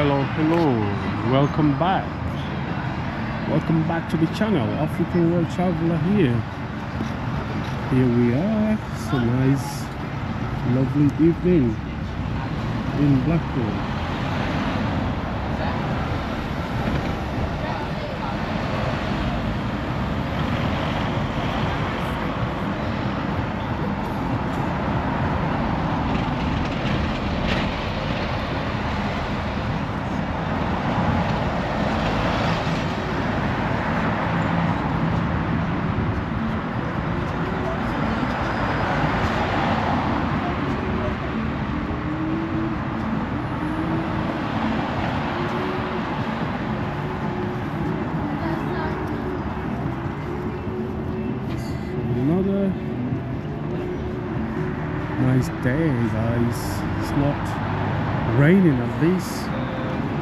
hello hello. Welcome back. Welcome back to the channel. African world traveler here. Here we are. It's a nice lovely evening in blackpool another nice day guys it's not raining at least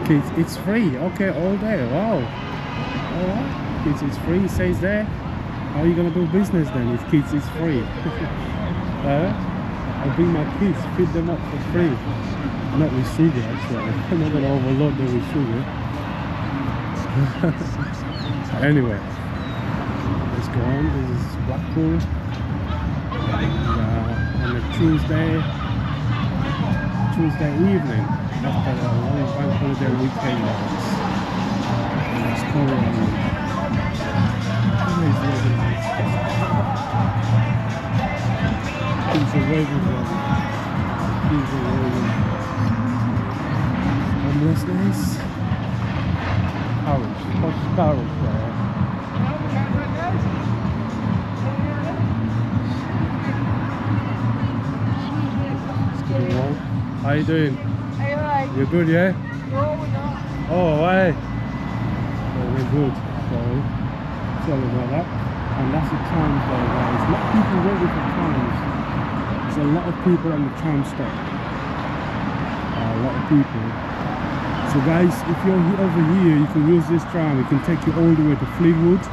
kids it's free. Okay all day. Wow. All right kids it's free says there. How are you gonna do business then if kids is free? Uh, I'll bring my kids feed them up for free. Not with sugar actually. I'm not gonna overload them with sugar. Anyway. Let's go on. This is Blackpool. And uh, on a Tuesday Tuesday evening holiday weekend guys. and it's currently it's really nice things are waving well things are there? How you doing? You good, yeah? No, we're not. Oh, hey. Very good. Sorry. Sorry about that. And that's the tram though, guys. A lot of people waiting for trams. There's a lot of people on the tram stop. Uh, a lot of people. So guys, if you're over here, you can use this tram. It can take you all the way to Fleetwood.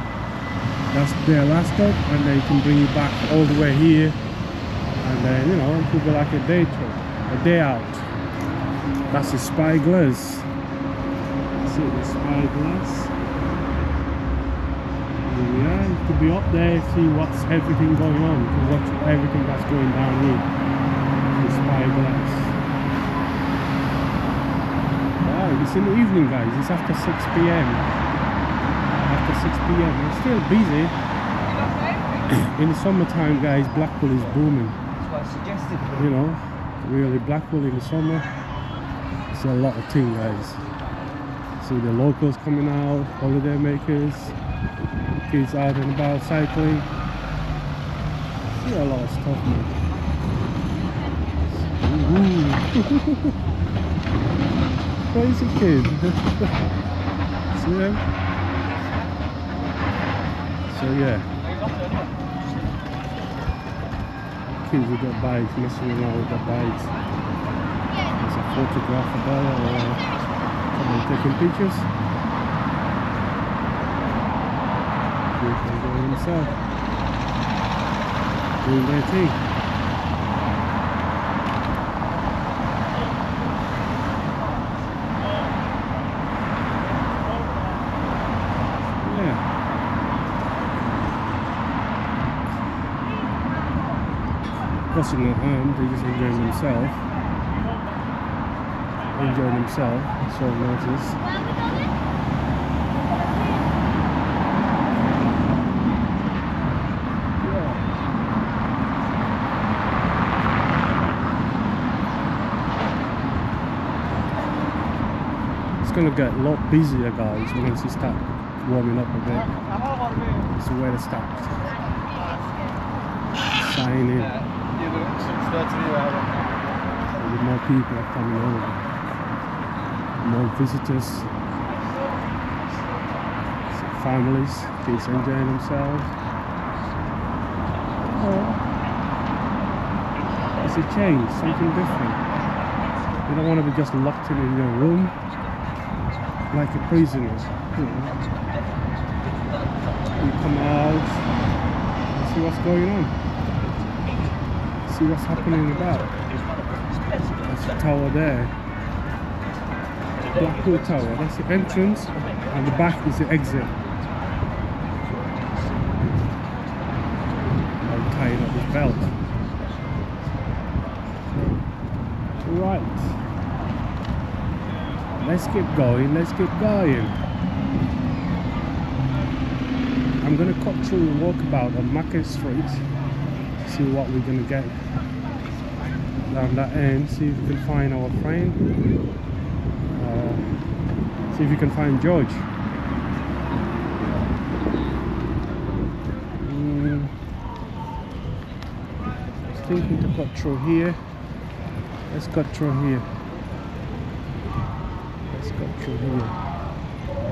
That's their last stop. And then it can bring you back all the way here. And then, you know, it could be like a day trip. A day out. That's a Spyglass. See the spyglass. Are. You could be up there, see what's everything going on, watch everything that's going down here. The spyglass. Wow, it's in the evening, guys. It's after 6 p.m. After 6 p.m. It's still busy. in the summertime, guys, Blackpool is booming. That's what I suggested. You know, really Blackpool in the summer. It's a lot of things, guys. See the locals coming out, holiday makers, kids out and about cycling. See a lot of stuff, man. Crazy kid. See them? So yeah. Kids with their bikes, messing around with their bikes. There's a photographer there or uh, someone taking pictures. Kids enjoying themselves. Doing their thing. Yeah. Crossing their hand, they're just enjoying themselves. Enjoying themselves, that's all that is. It's gonna get a lot busier guys once you start warming up a bit. It's where to start. Sign in. With more people are coming over. More visitors. Families, kids enjoying themselves. Oh. It's a change, something different. You don't want to be just locked in, in your room like a prisoner. You, know. you come out, and see what's going on, see what's happening about. There's a tower there. Blackpool Tower. That's the entrance, and the back is the exit. I'm tying up his belt. Right. Let's keep going. Let's keep going. I'm gonna cut through and walk about on Market Street. See what we're gonna get down that end. See if we can find our friend. See if you can find George. Mm, just thinking to cut through here. Let's cut through here. Let's cut through here.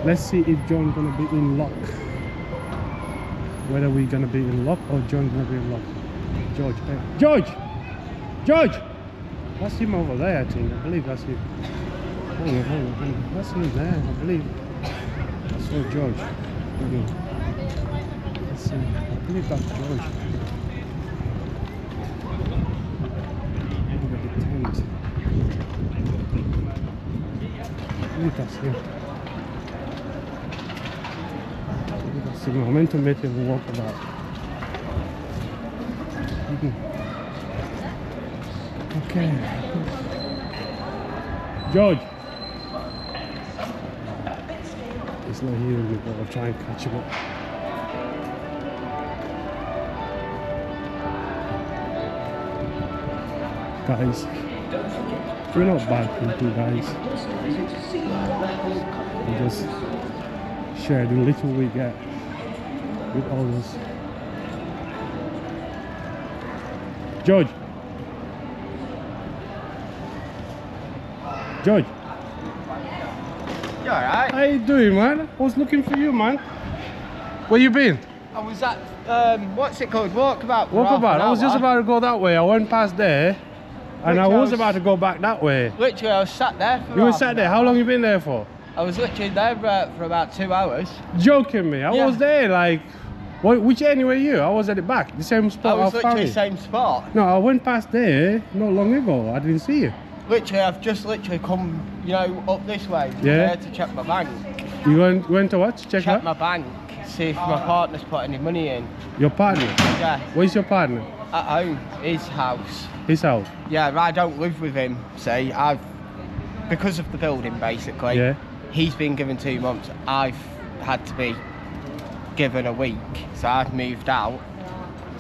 Let's see if John's gonna be in lock. Whether we're gonna be in lock or John's gonna be in lock. George, hey. George, George. That's him over there. I think. I believe that's him. That's him there. I believe. Saw George. I believe that's George. The tent. I believe that's him. I believe that's him. I meant to him walk about. Okay. George. He's not hearing me, but I'll try and catch him up. Guys, we're not bad people, guys. We just share the little we get with others. George. George, You alright? how you doing, man? I was looking for you, man. Where you been? I was at, um, what's it called? Walkabout. Walkabout. I was just about to go that way. I went past there, and I Which I was was- about to go back that way. Literally, I was sat there for You were sat there. How long you been there for? I was literally there uh, for about two hours. Joking me. I Yeah. was there like, what, which end were you? I was at the back, the same I spot was I, literally you. same spot. No, I went past there not long ago. I didn't see you. Literally, I've just literally come, you know, up this way. Yeah. There to check my bank. You went went to what? Check Check out my bank. See if my partner's put any money in. your partner. Yeah. Where's your partner? At home, his house. His house. Yeah, I don't live with him. See, I've because of the building basically. Yeah. He's been given two months. I've had to be given a week, so I've moved out.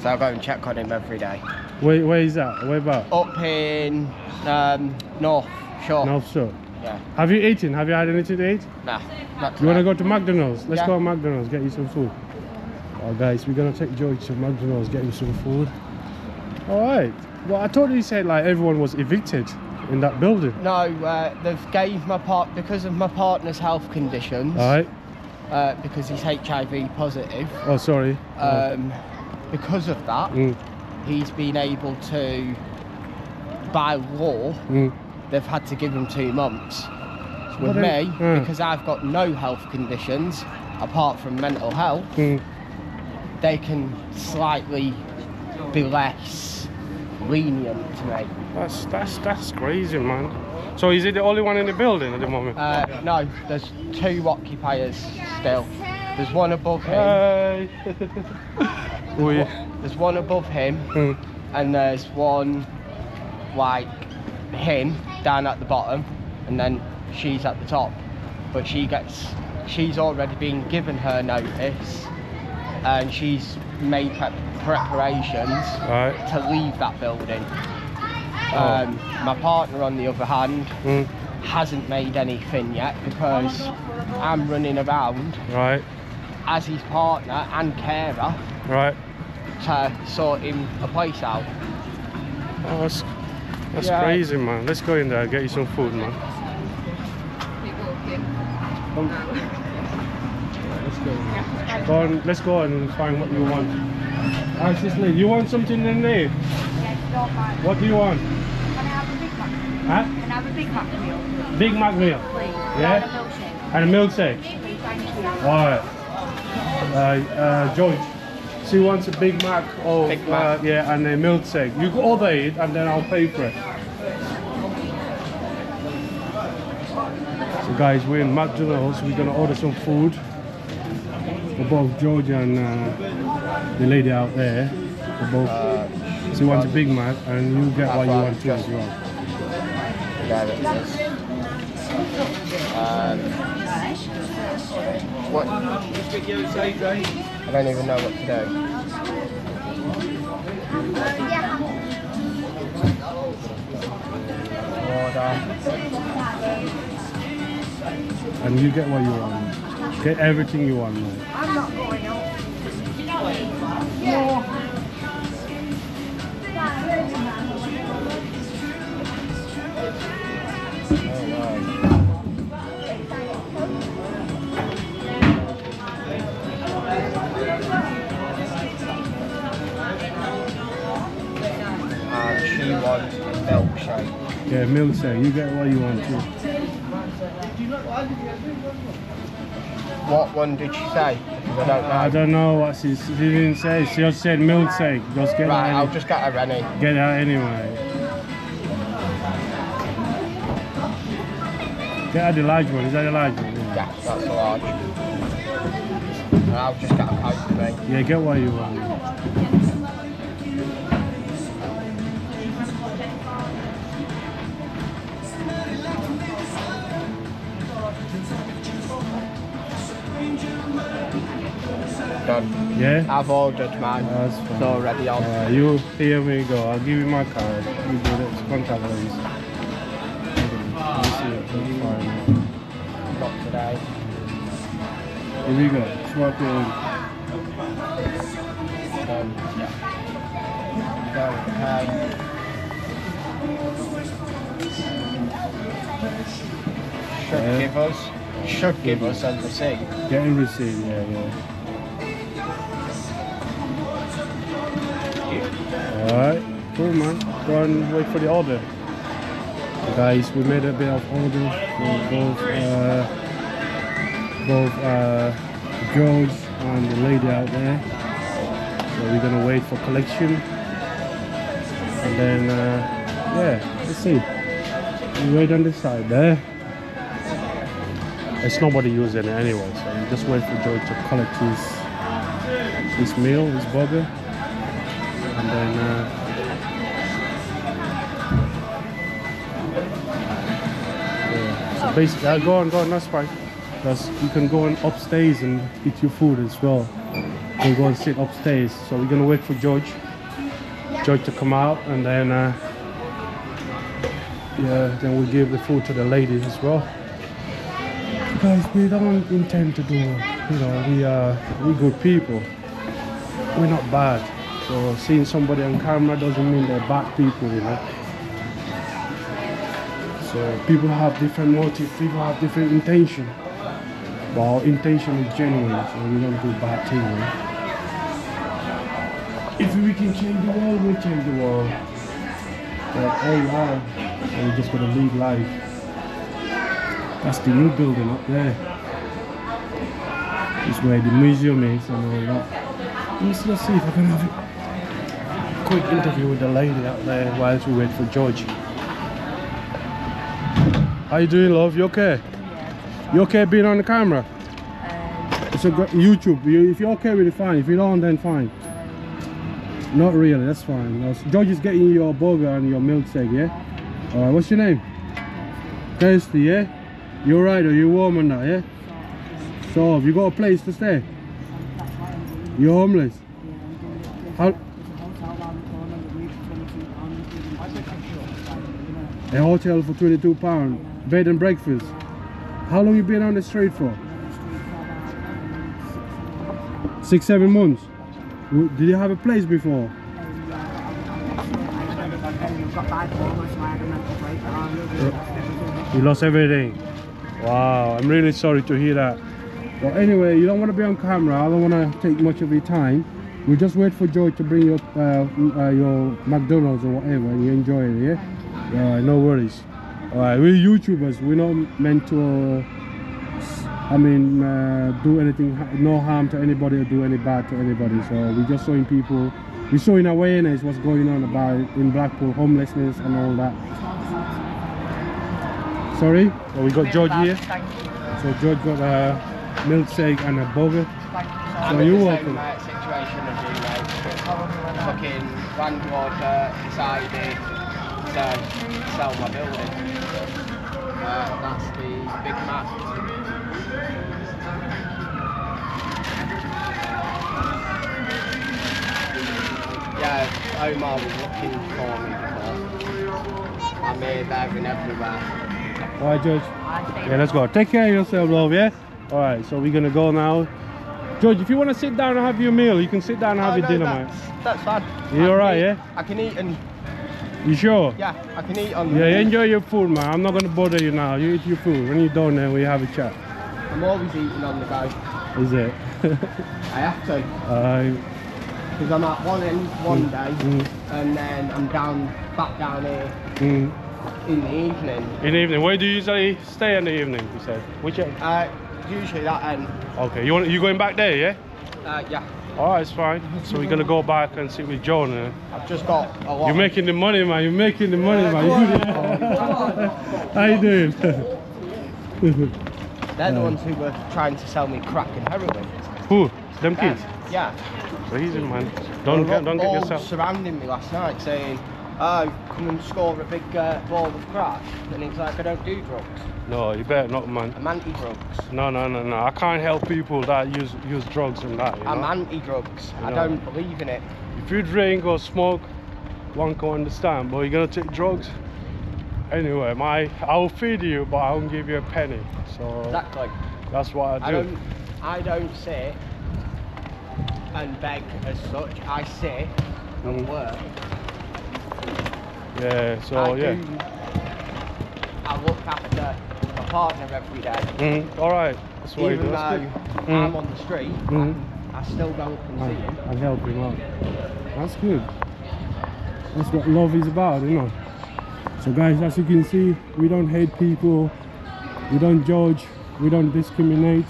So I go and check on him every day. Where where is that? Where about? Up in um, North Shore. North Shore. Yeah. Have you eaten? Have you had anything to eat? Nah. Not You want to go to McDonald's? Let's Yeah. go to McDonald's, get you some food. Oh, guys, we're gonna take George to McDonald's, get you some food. All right. Well, I thought you said like everyone was evicted in that building. No, uh, they've gave my part because of my partner's health conditions. All right. Uh, because he's HIV positive. Oh, sorry. Um, because of that, Mm, he's been able to, by law, mm. They've had to give him two months. With me, uh. because I've got no health conditions apart from mental health, Mm. they can slightly be less lenient to me. That's that's that's crazy, man. So is he the only one in the building at the moment? Uh, no, there's two occupiers still. There's one above him. Oh yeah. There's one above him, Mm. and there's one like him down at the bottom, and then she's at the top. But she gets, she's already been given her notice, and she's made prep preparations right. to leave that building. Oh. Um, my partner, on the other hand, Mm. hasn't made anything yet because I'm running around Right. as his partner and carer Right. to sort him a place out. Oh, that's that's Yeah. crazy, man. Let's go in there, get you some food, man. Let's go. Go on, let's go and find what you want. Ask this you want something in there? Yes, don't. What do you want? Can I have a Big Mac? Huh? Can I have a Big Mac meal, Big Mac meal please? Yeah? And a milkshake. and a milkshake. Please, thank you. Alright. Uh, uh, George, she wants a Big Mac or Big Mac. Uh, yeah, and a milkshake. You order it and then I'll pay for it. So guys, we're in McDonald's. We're gonna order some food for both George and uh, the lady out there. For both. Uh, so you want a Big Mac, and you get what you want too as well. there it is. Um, what? I don't even know what to do. Order. And you get what you want. Get everything you want. Man. I'm not going up. And oh, Yeah, milkshake. You get what you want too. What one did she say? Because I don't know. I don't know what she, she didn't say. She just said milkshake. Just get Right. I'll just get her any. Get that anyway. Get her the large one. Is that the large one? Yeah. Yeah, that's a large. And I'll just get a coke for me. Yeah, get what you want. Done. Yeah? I've ordered mine. That's It's already on. Uh, you, here we go. I'll give you my card. You do this contact lens. Let me see it. That's fine. Not today. Here we go. Swap it in. Done. Yeah. Okay. Should Yeah. give us should give us a receipt. Get in receipt. Yeah, yeah. Alright, cool man. Go and wait for the order. Guys, we made a bit of order for both uh, both uh, George and the lady out there. So we're gonna wait for collection. And then uh, yeah, let's see. We wait on this side there. It's nobody using it anyway, so just wait for George to collect his his meal, his burger, and then uh. So basically, uh, go on, go on, that's fine. Because you can go on upstairs and eat your food as well. Can go and sit upstairs. So we're gonna wait for George, George to come out, and then uh, yeah, then we'll give the food to the ladies as well guys we don't intend to do you know we are we good people we're not bad so seeing somebody on camera doesn't mean they're bad people you know so people have different motives people have different intention but our intention is genuine so we don't do bad things you know? if we can change the world we'll change the world but hey wow and we just gotta live life that's the new building up there. It's where the museum is and all that. Let's, let's see if I can have a quick interview with the lady out there whilst we wait for George. How you doing, love? You okay? You okay being on the camera? It's a YouTube. You, if you're okay with it, fine. If you don't, then fine. Not really. That's fine. No, George is getting your burger and your milkshake. Yeah. All right. What's your name? Kirsty. Yeah. You alright? Are you warm and that? Yeah. So have you got a place to stay? You're homeless. How? A hotel for 22 pound, bed and breakfast. How long you been on the street for? Six, seven months. Did you have a place before? You lost everything. Wow, I'm really sorry to hear that. But anyway, you don't want to be on camera. I don't want to take much of your time. We just wait for Joy to bring your uh, uh, your McDonald's or whatever, and you enjoy it. Yeah. All right, no worries. All right, we're YouTubers. We're not meant to. Uh, s- I mean, uh, do anything, no harm to anybody or do any bad to anybody. So we're just showing people, we're showing awareness what's going on about in Blackpool, homelessness and all that. Sorry? Oh, we got George here. Thank you. So George got a milkshake and a burger. Thank you so I'm So in you the welcome. same uh, situation as you, mate. Fucking landlord uh, decided to sell my building. Uh, that's the Big Mac. Yeah, Omar was looking for me before. I'm here, there and everywhere. Alright, George. Yeah, let's go. Take care of yourself, love, yeah? Alright, so we're gonna go now. George, if you want to sit down and have your meal, you can sit down and have Oh, your no, dinner, mate. that's, that's fine. You I can alright, yeah? I can eat and, You sure? yeah, I can eat on the Yeah, enjoy your food, man. I'm not gonna bother you now. You eat your food. When you're done, then we have a chat. I'm always eating on the go. Is it? I have to. Because I'm at one end one day mm. and then I'm down back down here Mm. in the evening. In the evening, where do you usually stay in the evening? You said. Which end? Uh, usually that end. Okay, you want you going back there, yeah? Uh, yeah, Alright, it's fine. So we're gonna go back and sit with John. eh? I've just got a lot. You're making the money, man. You're making the money, man. Yeah? How you doing? They're the ones who were trying to sell me crack and heroin. Who? Them kids? Yeah. So easy, man. Don't get, don't get yourself. surrounding me last night saying, "Oh, come and score a big uh, ball of crack." And he's like, "I don't do drugs. No, you better not, man. I'm anti-drugs. No, no, no, no. I can't help people that use use drugs and that. I'm anti-drugs. I know. don't believe in it." If you drink or smoke, one can understand. But you're gonna take drugs. Anyway, my I'll feed you, but I won't give you a penny. So Exactly. that's what I do. I do. don't, I don't sit and beg as such. I sit and Mm. work. Yeah. So I yeah. do. I look after my partner every day. Mm, all right. That's what Even though good. I'm on the street, Mm. I still go up and see him. I, I help him out. That's good. That's what love is about, you know. So guys, as you can see, we don't hate people, we don't judge, we don't discriminate.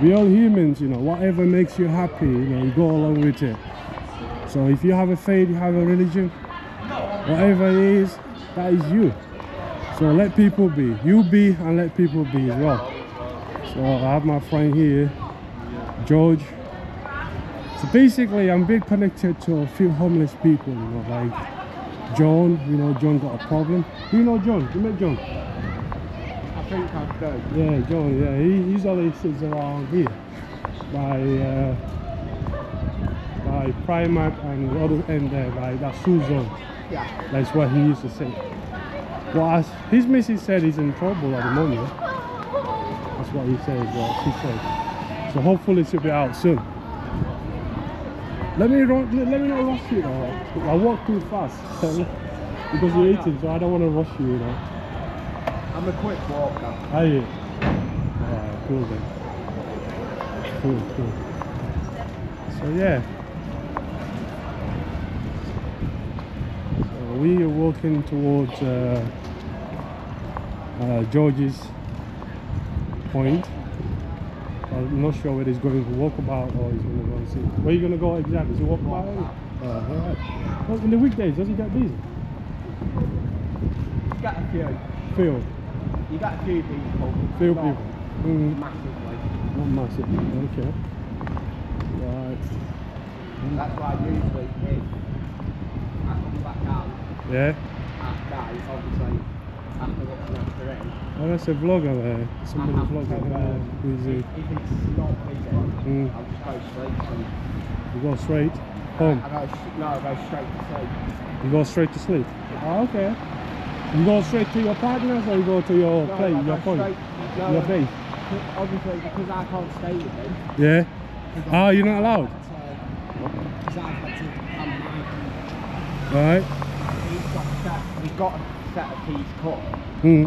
We're all humans, you know. Whatever makes you happy, you know, you go along with it. So if you have a faith, you have a religion, whatever it is, that is you. So let people be. You be and let people be as well. So I have my friend here, George. So basically, I'm being connected to a few homeless people, you know, like John. You know, John got a problem. You know John? You met John? I think I've go. Yeah, John. Yeah, he usually sits around here by uh, by Primark and the other end there, by that Suzone. Yeah. That's what he used to say. Well, as his missus said he's in trouble at the moment. That's what he says. Well, she said. So hopefully she'll be out soon. Let me run, let me not rush you, though. I walk too fast because you're eating, so I don't want to rush you, you know. I'm a quick walker. Are you? Alright, cool then. Cool, cool. So yeah. We are walking towards uh, uh, George's point. I'm not sure whether he's going to walk about or he's going to go and see. Where are you going to go exactly? Is he walk about? Uh. Well, in the weekdays, does he get busy? You got a few. Phil. You got a few people. Few Not people. Mm. Massively. Not massive. Okay. Right. That's why usually I come back out Yeah. at night, obviously after looking after him, Oh, that's a vlogger there. Somebody's I have vlogging. to, Uh, uh, who's if, it's not busy, Mm. I'll just go straight and You go straight home. I go, s- no, I go straight to sleep. You go straight to sleep. Oh, okay. You go straight to your partners or you go to your No, place, I your go point, straight, no, your base? obviously because I can't stay with him. Yeah. Oh, you're not allowed. Because I've had to have my Right. He's got a set, we've got a set of keys cut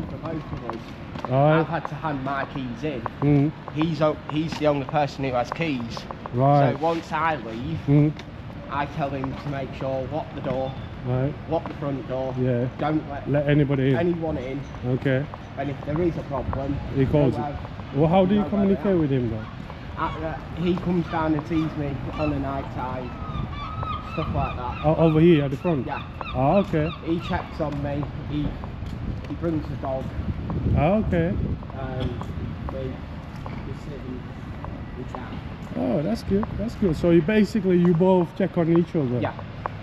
for both of us. I've had to hand my keys in. Hmm. He's he's the only person who has keys. Right. So once I leave, Hmm. I tell him to make sure lock the door, Right. lock the front door. Yeah. Don't let Let anybody in. anyone in. Okay. And if there is a problem, He calls it. Well, how do you communicate with him though? At, uh, he comes down and sees me on a night time, stuff like that. Oh, over here at the front. Yeah. Oh, okay. He checks on me. He he brings the dog. Oh, okay. Um, we, we sit and we chat. Oh, that's good. That's good. So you basically you both check on each other. Yeah.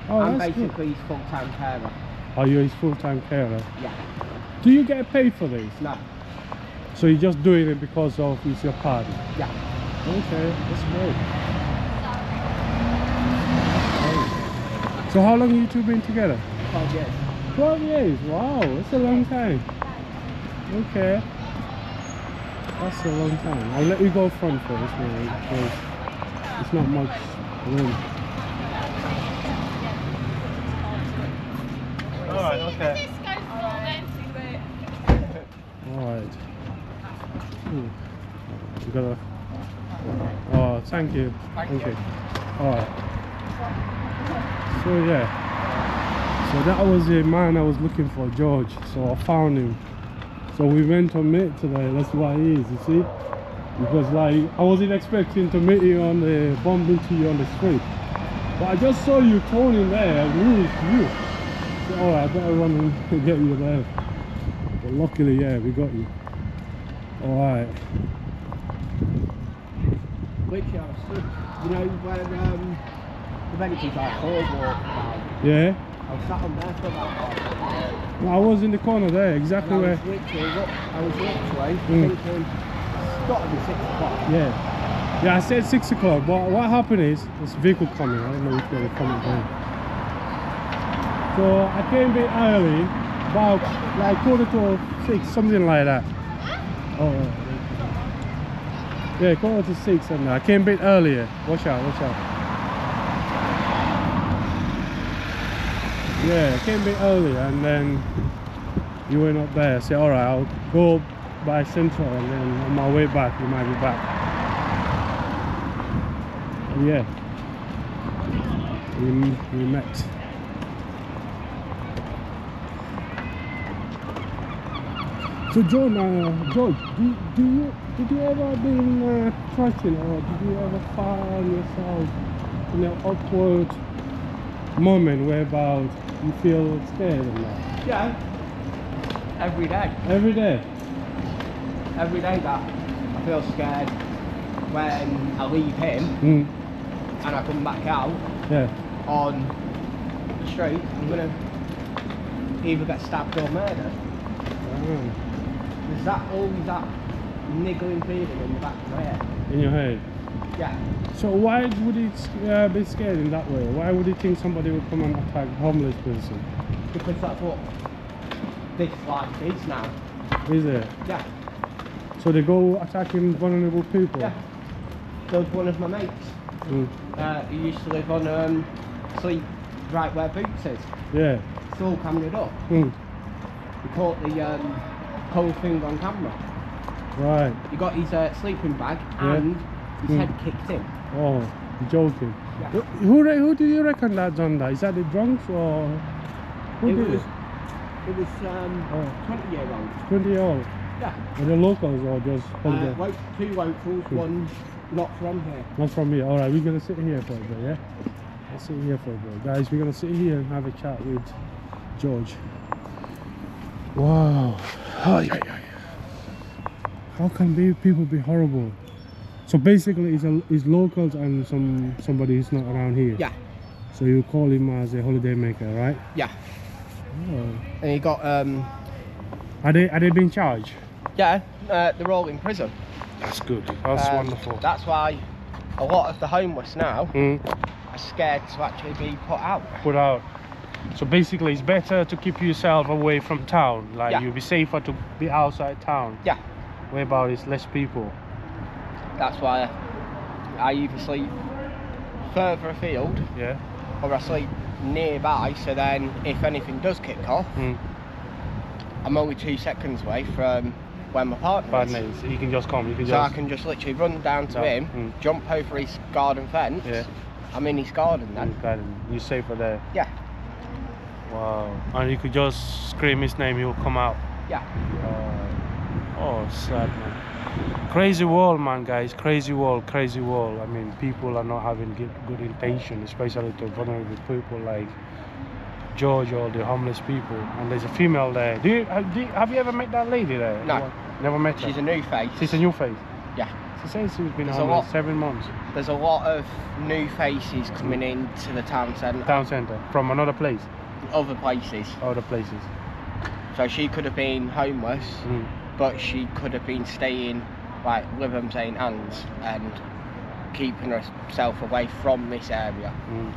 Oh, I'm that's good. basically his full-time carer. Are you his full-time carer? Yeah. Do you get paid for this? No. So you're just doing it because of it's your party? Yeah. Okay, that's great. So how long have you two been together? 12 years. 12 years. Wow, that's a long time. Okay. That's a long time. I'll let you go front first, man, because it's not much room. Alright, okay. Alright. Hmm. You gotta. Oh, thank you. Thank Thank you. you. Alright. So, yeah. So, that was the man I was looking for, George. So, I found him. So, we went to meet today. That's why he is, you see? Because, like, I wasn't expecting to meet you on the bump into you on the street. But I just saw you turning there. I knew it's you. So, alright, I better run and get you there. But luckily, yeah, we got you. Alright. Which I you know, where um, the medicals are four walk. Yeah? I was sat on there for about half. Well, I was in the corner there, exactly I where. was literally, look, I was literally Mm. thinking, it's got to be six o'clock. Yeah. Yeah, I said six o'clock, but what happened is this vehicle coming. I don't know which way they're coming from. So I came a bit early, about like quarter to six, something like that. Oh, yeah, quarter to six, and I came a bit earlier. Watch out, watch out. Yeah, I came a bit earlier, and then you went up there. I said, all right, I'll go by Central, and then on my way back, you might be back. Yeah. We, we met. So John, uh, George, do, do you did you ever been uh, or did you ever find yourself in an awkward moment whereby you feel scared and that? Yeah. Every day. Every day. Every day that I feel scared when I leave him Mm. and I come back out Yeah. on the street, I'm gonna either get stabbed or murdered. Ah, There's that always that niggling feeling in the back of my head. in your head. Yeah. So why would he uh, be scared in that way? Why would he think somebody would come and attack a homeless person? Because that's what this life is now. Is it? Yeah. So they go attacking vulnerable people? Yeah. There was one of my mates Mm. uh, who used to live on um, sleep right where Boots is. Yeah. It's all camered up. Mm. He caught the um, whole thing on camera. Right. He got his uh, sleeping bag Yeah. and his Mm. head kicked in. Oh, joking. Yeah. Who, who, do you reckon that done that? Is that the drunks or who it did was, it? it was um, Oh. 20 year old. 20 year old. Yeah. Are the locals or just Uh, two locals, Hmm. one not from here. Not from here. Alright, we're gonna sit in here for a bit, yeah? Let's sit in here for a bit. Guys, we're gonna sit here and have a chat with George. Wow. Ay, ay, ay. How can people be horrible? So basically, it's, a, it's locals and some somebody who's not around here. Yeah. So you call him as a holiday maker, right? Yeah. Oh. And he got um, Are they are they being charged? yeah, uh, they're all in prison. That's good. That's Um, wonderful. That's why a lot of the homeless now Mm, are scared to actually be put out. put out. So basically, it's better to keep yourself away from town. Like Yeah. you'll be safer to be outside town. Yeah. Where about is less people. That's why I either sleep further afield Yeah. or I sleep nearby. So then, if anything does kick off, Mm. I'm only two seconds away from where my partner Bad names. You can just come. You can So I can just literally run down to him, mm. jump over his garden fence. Yeah. I'm in his garden then. His garden. You're safer there. Yeah. Wow. And you could just scream his name. He'll come out. Yeah. Uh, oh, sad man. Crazy world, man, guys. Crazy world, crazy world. I mean, people are not having good, good intention, especially to vulnerable people. Like, George or the homeless people, and there's a female there. Do you have, do you, have you ever met that lady there? No. Never met her. She's a new face. She's a new face. Yeah. She says she's been There's homeless lot- seven months. There's a lot of new faces coming into the town centre, Town centre from another place, other places. other places. So she could have been homeless, Mm. but she could have been staying like with them St Anne's and keeping herself away from this area. Mm.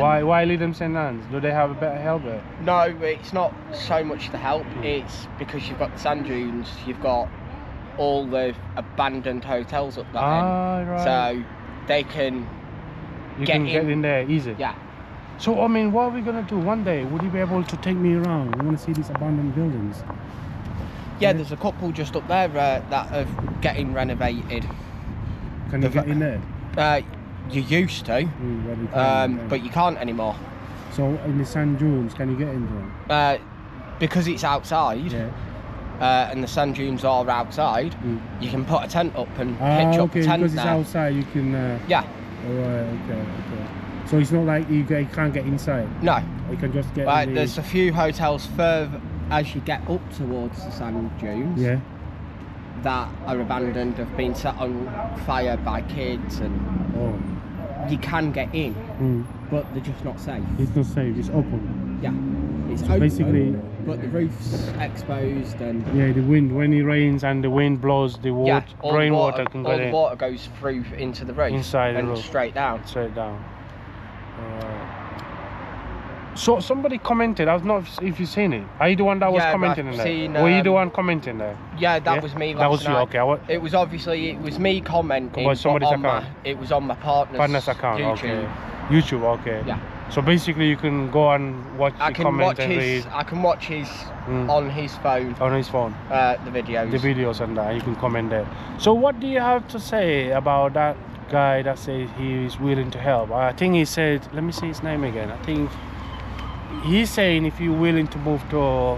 Why why leave them St Anne's? Do they have a better help there? No, it's not so much the help. Mm. It's because you've got the sand dunes, you've got all the abandoned hotels up that Ah, end. right. So they can, you get can get in. in there easy. yeah. So I mean, what are we gonna do one day? Would you be able to take me around? I want to see these abandoned buildings. Yeah, there's a couple just up there uh, that are getting renovated. Can you The get in there? Uh, you used to, Mm, where we can, um, but you can't anymore. so in the sand dunes, can you get in there? Uh, because it's outside Yeah. uh, and the sand dunes are outside, Mm. you can put a tent up and Ah, pitch up okay. a tent Because it's there. outside, you can. Uh, Yeah, all right. Okay. Okay. So it's not like you, get, you can't get inside. no. You can just get. Right, in the, there's a few hotels further as you get up towards the sand dunes Yeah. that are abandoned, have been set on fire by kids, and Oh. you can get in, Mm. but they're just not safe. It's not safe. It's open. Yeah, it's So open, basically- but the roof's exposed, and Yeah. The wind when it rains and the wind blows, the water, yeah, the rainwater water, can all the water goes through into the roof Inside the and roof. straight down. straight down. So somebody commented. I was not if you've seen it. Are you the one that was Yeah, commenting I've in there? seen, Were you the um, one commenting there? Yeah, that Yeah? was me. Last That was you. night. Okay. I wa- It was obviously it was me commenting, Was somebody's account? My, it was on my partner's, Partner's account. YouTube. Okay. YouTube. Okay. Yeah. So basically, you can go and watch I can watch his. read I can watch his Mm. on his phone. on his phone. Uh, the videos. the videos and that you can comment there so what do you have to say about that guy that says he is willing to help i think he said let me see his name again i think he's saying if you're willing to move to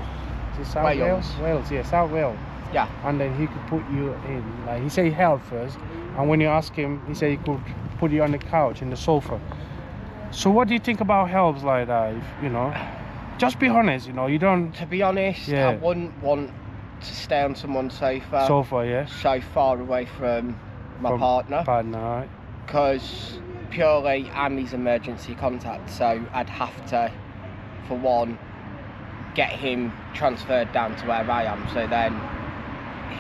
it South Wales. Wales Wales yeah South Wales Yeah. and then he could put you in like he said help first and when you ask him he said he could put you on the couch in the sofa so what do you think about helps like that if, you know just be honest you know you don't To be honest, Yeah. I wouldn't want to stay on someone's sofa sofa yeah so far away from my From partner partner right? because purely I'm his emergency contact. So I'd have to, for one, get him transferred down to where I am. So then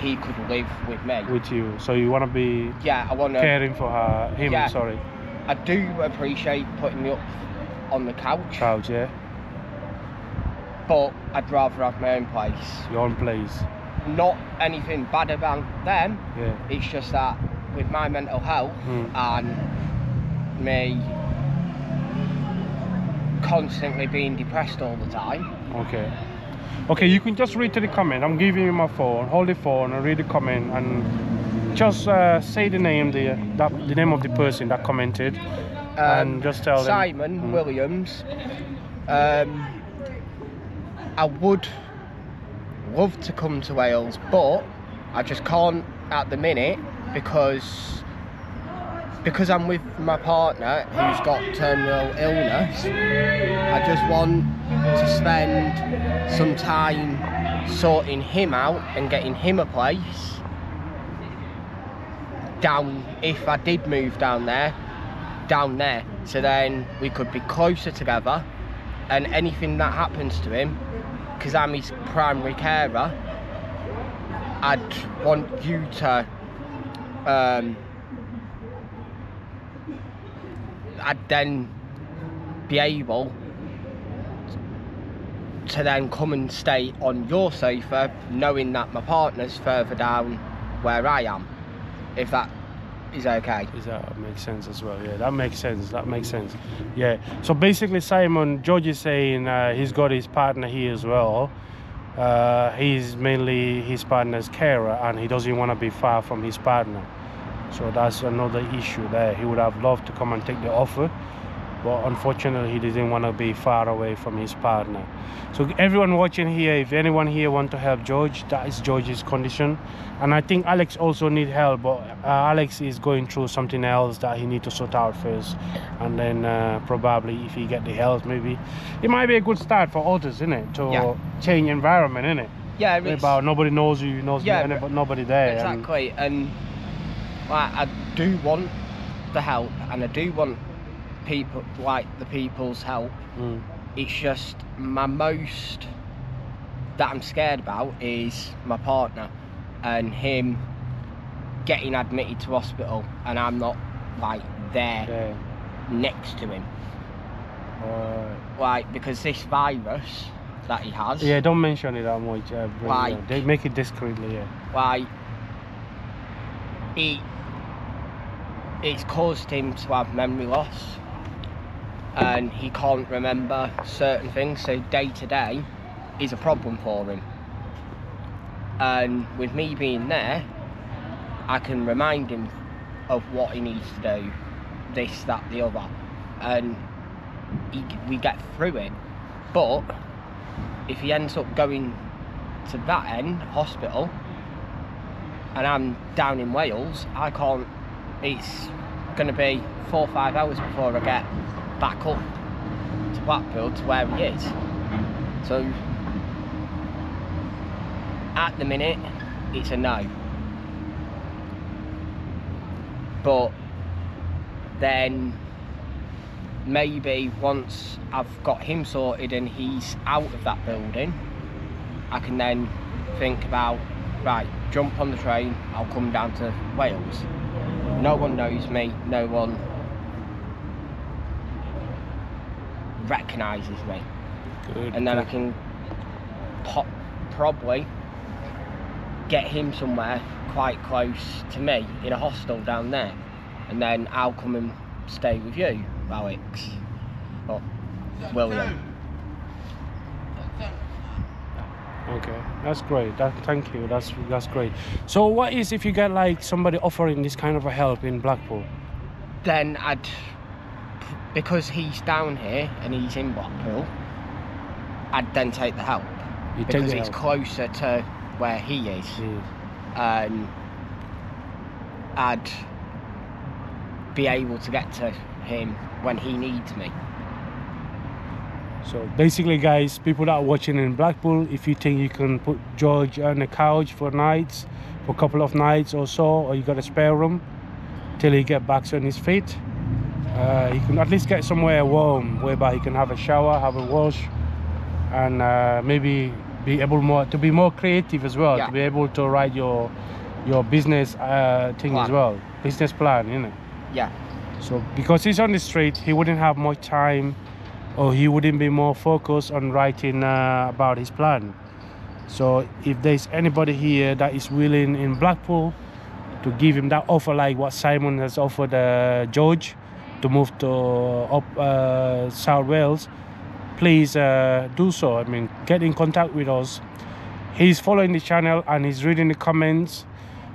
he could live with me. with you so you want to be Yeah, I want to. caring for her him Yeah. sorry I do appreciate putting me up on the couch, couch yeah but I'd rather have my own place. your own place Not anything bad about them. yeah It's just that with my mental health Mm. and me constantly being depressed all the time. okay okay you can just read to the comment i'm giving you my phone hold the phone and read the comment and just uh, say the name the that, the name of the person that commented and just tell them Simon Mm. Williams. Um, I would love to come to Wales, but I just can't at the minute because because I'm with my partner who's got terminal illness. I just want to spend some time sorting him out and getting him a place down if I did move down there down there so then we could be closer together and anything that happens to him because I'm his primary carer I'd want you to um, I'd then be able to then come and stay on your sofa knowing that my partner's further down where I am if that is okay Is that makes sense as well? Yeah, that makes sense. That makes sense. Yeah. So basically, Simon George is saying uh, he's got his partner here as well. Uh, he's mainly his partner's carer, and he doesn't want to be far from his partner. So that's another issue there. He would have loved to come and take the offer, but unfortunately he didn't want to be far away from his partner. So everyone watching here, if anyone here want to help George, that is George's condition, and I think Alex also need help, but uh, Alex is going through something else that he need to sort out first, and then uh, probably if he get the help, maybe it might be a good start for others, isn't it, to Yeah. change environment, isn't it? Yeah, it's, About nobody knows you, knows Yeah, any- but- nobody there. and- exactly. And like, I do want the help, and I do want people like the people's help. Mm. It's just my most that I'm scared about is my partner and him getting admitted to hospital, and I'm not like there Yeah. next to him. Uh, Like because this virus that he has. yeah, don't mention it that much. Uh, Like- yeah, they make it discreetly. Yeah. like it it's caused him to have memory loss and he can't remember certain things so day to day is a problem for him and with me being there i can remind him of what he needs to do this that the other and he, we get through it but if he ends up going to that end hospital and I'm down in Wales, I can't. It's going to be four or five hours before I get back up to Blackpool to where he is. So at the minute, it's a no. But then maybe once I've got him sorted and he's out of that building, I can then think about right, jump on the train, I'll come down to Wales. No one knows me, no one recognises me. Good. And then I can pop, probably get him somewhere quite close to me in a hostel down there. And then I'll come and stay with you, Alex. Or William. Okay, that's great. That, thank you. That's that's great. So, what is if you get like somebody offering this kind of a help in Blackpool? then I'd because he's down here and he's in Blackpool, I'd then take the help You take because it's closer to where he is, and um, I'd be able to get to him when he needs me. So basically, guys, people that are watching in Blackpool, if you think you can put George on the couch for nights, for a couple of nights or so, or you got a spare room till he get back on his feet, uh, he can at least get somewhere warm, whereby he can have a shower, have a wash, and uh, maybe be able more to be more creative as well, Yeah. to be able to write your your business uh, thing as well, business plan, you know. Yeah, So because he's on the street, he wouldn't have much time, or he wouldn't be more focused on writing uh, about his plan. So if there's anybody here that is willing in Blackpool to give him that offer, like what Simon has offered uh, George, to move to up uh, South Wales, please uh, do so. I mean, get in contact with us. He's following the channel and he's reading the comments.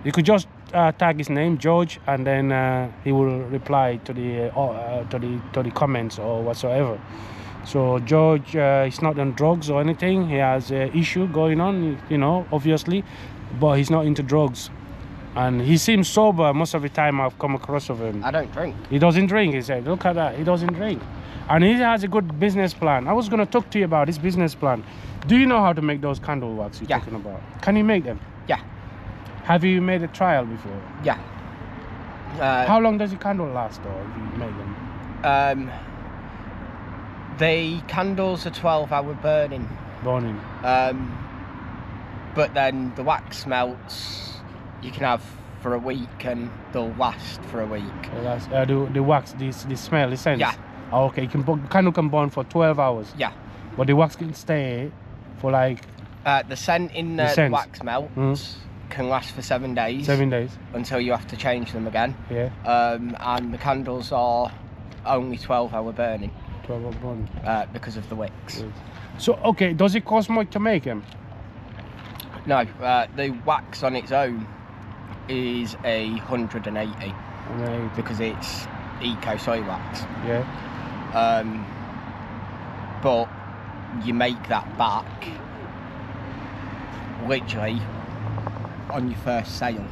You could just uh, tag his name, George, and then uh, he will reply to the uh, uh, to the to the comments or whatsoever. So George uh, is not on drugs or anything. He has an issue going on, you know, obviously, but he's not into drugs, and he seems sober most of the time I've come across of him. I don't drink. He doesn't drink. He said, "Look at that. He doesn't drink." And he has a good business plan. I was going to talk to you about his business plan. Do you know how to make those candle wax you're Yeah. talking about? Can you make them? Have you made a trial before? yeah. Uh, How long does the candle last or if you make them? um, the candles are 12 hour burning. Burning. Um, but then the wax melts, you can have for a week and they'll last for a week. So that's, uh, the, the wax, the, the smell, the scent? Yeah. Oh, okay, you can candle can burn for 12 hours. Yeah. But the wax can stay for like Uh, the scent in The the, scent. wax melts Mm. Can last for seven days seven days. until you have to change them again. Yeah, Um, and the candles are only 12 hour burning 12 hour burn. uh, because of the wicks. So, okay, does it cost much to make them? No, uh, the wax on its own is a 180 And then, because it's eco soy wax. yeah. Um, but you make that back literally on your first sale.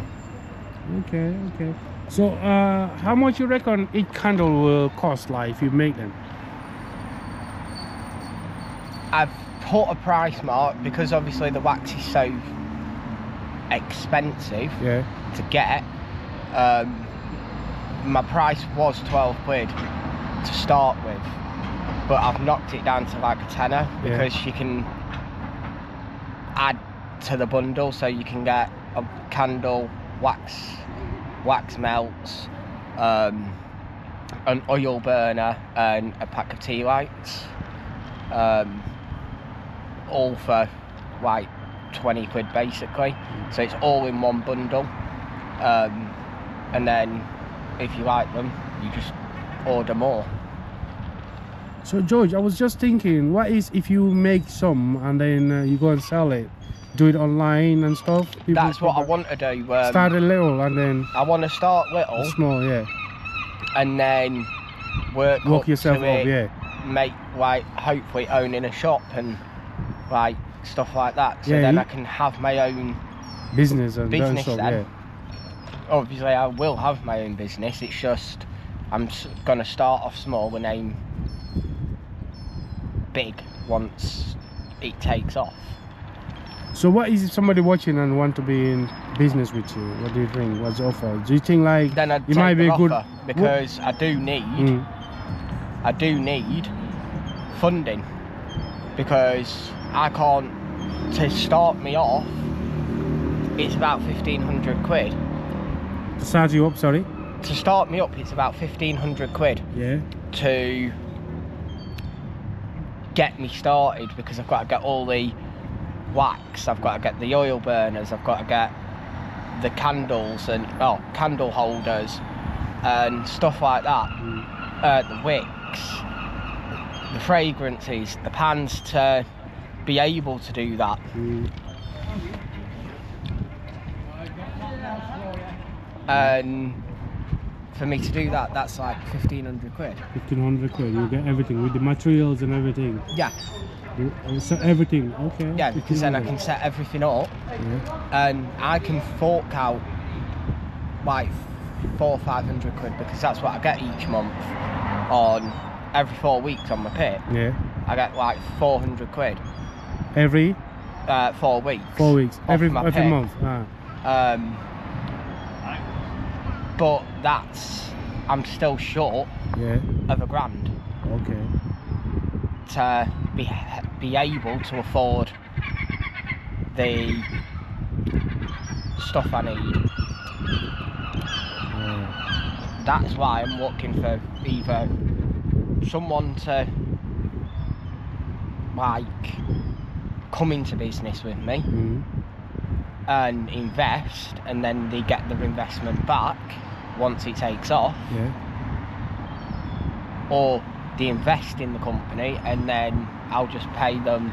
Okay, okay. So, uh, how much you reckon each candle will cost, like, if you make them? I've put a price mark because obviously the wax is so expensive Yeah. to get. Um, my price was 12 quid to start with, but I've knocked it down to like a tenner Yeah. because you can add to the bundle so you can get a candle, wax, wax melts, um, an oil burner, and a pack of tea lights. Um, all for like 20 quid basically. So it's all in one bundle. Um, and then if you like them, you just order more. So, George, I was just thinking, what is if you make some and then uh, you go and sell it? Do it online and stuff? People That's what I want to do. Um, Start a little and then I want to start little small, yeah. and then work, Work up yourself up, it, yeah. make like hopefully owning a shop and like stuff like that. So Yeah, then I can have my own. Business and Business then. yeah. Obviously, I will have my own business. It's just I'm gonna start off small and aim big once it takes off. So what is if somebody watching and want to be in business with you? What do you think? What's the offer? Do you think like Then I'd it might be a good because I do need Mm, I do need funding because I can't to start me off. It's about fifteen hundred quid. to start you up, sorry? To start me up, it's about fifteen hundred quid Yeah. to get me started because I've got to get all the wax, I've got to get the oil burners, I've got to get the candles and oh candle holders and stuff like that. Uh, the wicks, the fragrances, the pans to be able to do that. And for me to do that, that's like fifteen hundred quid. 1500 quid. You get everything with the materials and everything. Yeah, So everything, okay. yeah, because then I can set everything up Yeah. and I can fork out like four or five hundred quid because that's what I get each month on every four weeks on my PIP. yeah. I get like four hundred quid Every uh, four weeks. four weeks. Every every pay. month. Ah. Um, but that's I'm still short Yeah. of a grand Okay. to be be able to afford the stuff I need. Uh, That's why I'm looking for either someone to like come into business with me mm. and invest and then they get their investment back once it takes off Yeah. or they invest in the company and then I'll just pay them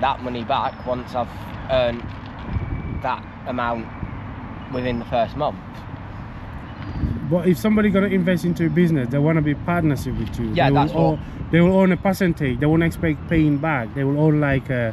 that money back once I've earned that amount within the first month. But if somebody gonna invest into a business, they wanna be partnership with you. Yeah, they that's will own, they will own a percentage. They won't expect paying back. They will own like a